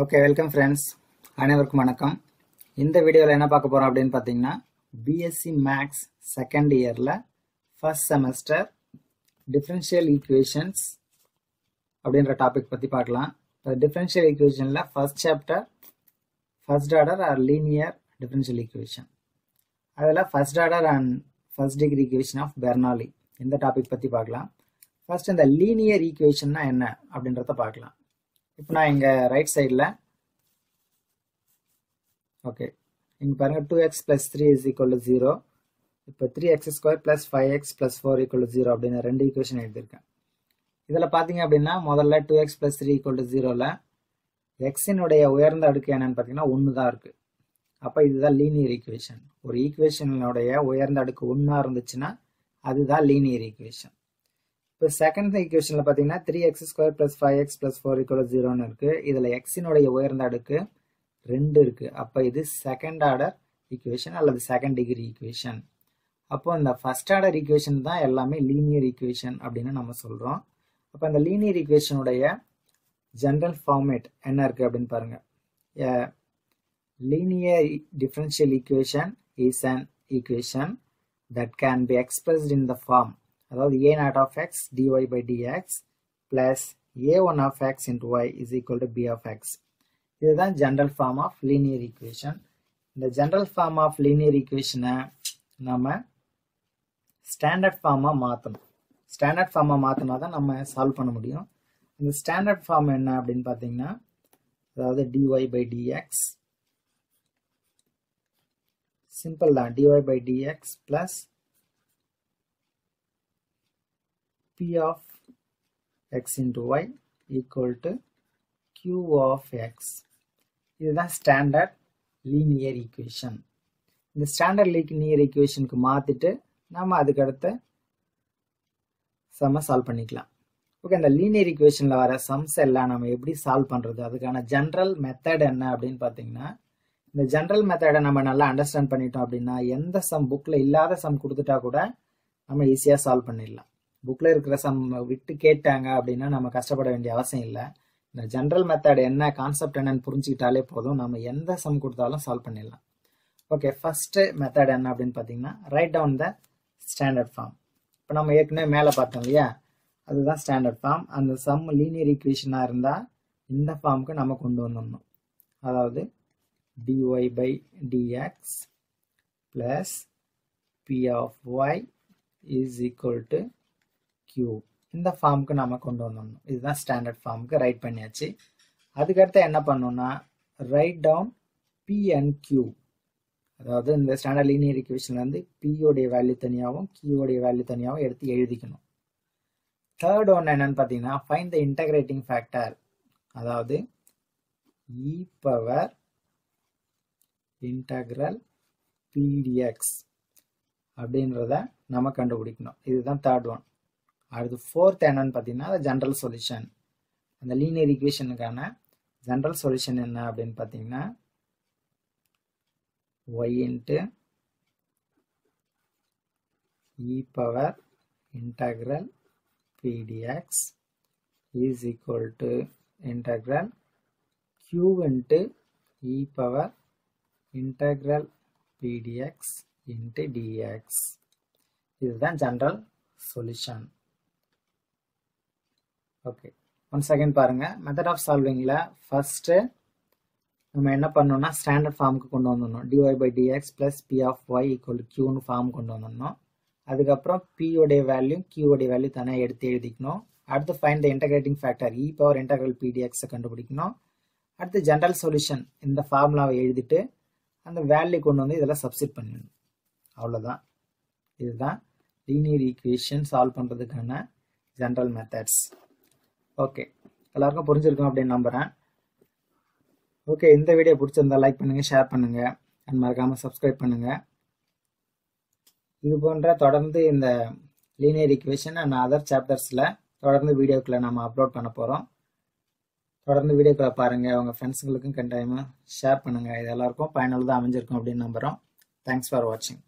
Okay welcome friends அனைவருக்கும் வணக்கம். இந்த வீடியோவில் என்ன பார்க்க போகிறோம் அப்படின்னு பார்த்தீங்கன்னா பிஎஸ்சி மேக்ஸ் செகண்ட் இயரில் ஃபர்ஸ்ட் செமஸ்டர் டிஃப்ரென்ஷியல் ஈக்குவேஷன்ஸ் அப்படின்ற டாபிக் பற்றி பார்க்கலாம். டிஃப்ரென்ஷியல் ஈக்குவேஷனில் first chapter first order or linear differential equation அதில் first order and first degree equation of Bernoulli இந்த டாபிக் பற்றி பார்க்கலாம். ஃபர்ஸ்ட் இந்த லீனியர் ஈக்குவேஷன்னா என்ன அப்படின்றத பார்க்கலாம். இப்போ நான் இங்கே ரைட் சைடில் ஓகே இங்கே பாருங்கள் two x plus three is equal to zero இப்போ three x square plus five x plus four equal to zero அப்படின்னு ரெண்டு ஈக்குவேஷன் எழுதியிருக்கேன். இதில் பார்த்தீங்க அப்படின்னா முதல்ல two x plus three equal to ஜீரோவில் எக்ஸினுடைய உயர்ந்த அடுக்கு என்னன்னு பார்த்தீங்கன்னா ஒன்று தான் இருக்குது அப்போ இதுதான் லீனியர் ஈக்குவேஷன் ஒரு ஈக்குவேஷனுடைய உயர்ந்த அடுக்கு ஒன்றா இருந்துச்சுன்னா அதுதான் லீனியர் ஈக்குவேஷன் இப்போ செகண்ட் ஈக்குவேஷனில் பார்த்தீங்கன்னா three x square plus five x plus four equal ஜீரோன்னு இருக்குது இதில் எக்ஸினுடைய உயர்ந்த அடுக்கு ரெண்டு இருக்குது அப்போ இது செகண்ட் ஆர்டர் ஈக்குவேஷன் அல்லது செகண்ட் டிகிரி ஈக்குவேஷன் அப்போ இந்த ஃபர்ஸ்ட் ஆர்டர் ஈக்குவேஷன் தான் எல்லாமே லீனியர் ஈக்குவேஷன் அப்படின்னு நம்ம சொல்கிறோம் அப்போ அந்த லீனியர் ஈக்குவேஷனுடைய ஜென்ரல் ஃபார்மேட் என்ன இருக்குது அப்படின்னு பாருங்கள் linear differential equation is an equation that can be expressed in the form அதாவது a naught of x dy by dx plus a1 of x into y is equal to b of x. இதுதான் general form of linear equation இந்த general form of linear ஈக்குவேஷனை நம்ம standard ஃபார்மாக மாற்றணும் standard ஃபார்மாக மாற்றினா தான் நம்ம solve பண்ண முடியும். இந்த ஸ்டாண்டர்ட் ஃபார்ம் என்ன அப்படின்னு பார்த்தீங்கன்னா அதாவது dy பை டிஎக்ஸ் சிம்பிள் தான். Dy by dx plus p of x into y equal to q of x. இதுதான் ஸ்டாண்டர்ட் லீனியர் ஈக்குவேஷன் இந்த ஸ்டாண்டர்ட் லீனியர் ஈக்குவேஷனுக்கு மாற்றிட்டு நம்ம அதுக்கடுத்து சம்மை சால்வ் பண்ணிக்கலாம். ஓகே இந்த லீனியர் ஈக்குவேஷனில் வர சம்ஸ் எல்லாம் நம்ம எப்படி சால்வ் பண்ணுறது அதுக்கான ஜென்ரல் மெத்தட் என்ன அப்படின்னு பார்த்தீங்கன்னா இந்த ஜென்ரல் மெத்தடை நம்ம நல்லா அண்டர்ஸ்டாண்ட் பண்ணிட்டோம் அப்படின்னா எந்த சம் புக்கில் இல்லாத சம் கொடுத்துட்டா கூட நம்ம ஈஸியாக சால்வ் பண்ணிடலாம். புக்கில் இருக்கிற சம் விட்டு கேட்டாங்க அப்படின்னா நம்ம கஷ்டப்பட வேண்டிய அவசியம் இல்லை. இந்த ஜென்ரல் மெத்தட் என்ன கான்செப்ட் என்னன்னு புரிஞ்சுக்கிட்டாலே போதும். நம்ம எந்த சம் கொடுத்தாலும் சால்வ் பண்ணிடலாம். ஓகே ஃபஸ்ட்டு மெத்தட் என்ன அப்படின்னு பார்த்தீங்கன்னா write down the standard form இப்போ நம்ம ஏற்கனவே மேலே பார்த்தோம் இல்லையா? அதுதான் ஸ்டாண்டர்ட் ஃபார்ம் அந்த சம் லீனியர் ஈக்குவேஷனாக இருந்தால் இந்த ஃபார்முக்கு நம்ம கொண்டு வந்துடணும். அதாவது dy by dx plus p of y is equal to q இந்த ஃபார்முக்கு நம்ம கொண்டு வந்துடணும் இதுதான் ஸ்டாண்டர்ட் ஃபார்முக்கு ரைட் பண்ணியாச்சு. அதுக்கடுத்து என்ன பண்ணோம்னா write down p and q அதாவது இந்த ஸ்டாண்டர்ட் லீனியர் ஈக்குவேஷன்ல இருந்து பியோடைய வேல்யூ தனியாகவும் கியூடைய வேல்யூ தனியாகவும் எடுத்து எழுதிக்கணும். தேர்ட் ஒன் என்னன்னு பார்த்தீங்கன்னா ஃபைன் த இன்டகிரேட்டிங் ஃபேக்டர் அதாவது இ பவர் இன்டகிரல் பிடிஎக்ஸ் அப்படின்றத நம்ம கண்டுபிடிக்கணும். இதுதான் தேர்ட் ஒன் அடுத்து ஃபோர்த் என்னன்னு பார்த்தீங்கன்னா ஜென்ரல் சொல்யூஷன் அந்த லீனியர் ஈக்குவேஷனுக்கான ஜென்ரல் சொல்யூஷன் என்ன அப்படின்னு பார்த்தீங்கன்னா y into e power integral pdx is equal to integral q into e power integral pdx into dx இதுதான் general solution okay one second பாருங்க. மெத்தட் ஆஃப் சால்விங்கில் ஃபஸ்ட்டு நம்ம என்ன பண்ணோம்னா ஸ்டாண்டர்ட் ஃபார்முக்கு கொண்டு வந்துடணும். Dy by dx plus p of y equal கியூன்னு form கொண்டு வந்துடணும். அதுக்கப்புறம் பியோடைய வேல்யூ கியூடைய வேல்யூ தனியாக எடுத்து எழுதிக்கணும். அடுத்து find the integrating factor e power integral பிடிஎக்ஸை கண்டுபிடிக்கணும். அடுத்து ஜென்ரல் சொல்யூஷன் இந்த ஃபார்முலாவை எழுதிட்டு அந்த வேல்யூ கொண்டு வந்து இதெல்லாம் சப்ஸ்டிட் பண்ணிடணும் அவ்வளோதான் இதுதான் லீனியர் ஈக்குவேஷன் சால்வ் பண்ணுறதுக்கான ஜென்ரல் மெத்தட்ஸ் ஓகே. எல்லாருக்கும் புரிஞ்சிருக்கும் அப்படின்னு நம்புகிறேன் ஓகே இந்த வீடியோ பிடிச்சிருந்தா லைக் பண்ணுங்கள் ஷேர் பண்ணுங்கள் அண்ட் மறக்காமல் சப்ஸ்கிரைப் பண்ணுங்கள் இது போன்ற தொடர்ந்து இந்த லீனியர் ஈக்குவேஷன் அண்ட் அதர் சாப்டர்ஸில் தொடர்ந்து வீடியோக்களை நம்ம அப்லோட் பண்ண போகிறோம் தொடர்ந்து வீடியோக்களை பாருங்கள் உங்கள் ஃப்ரெண்ட்ஸுங்களுக்கும் கண்டாயமாக ஷேர் பண்ணுங்கள் இது எல்லாருக்கும் பயனுள்ளதாக அமைஞ்சிருக்கும் அப்படின்னு நம்புகிறோம் தேங்க்ஸ் ஃபார் வாட்சிங்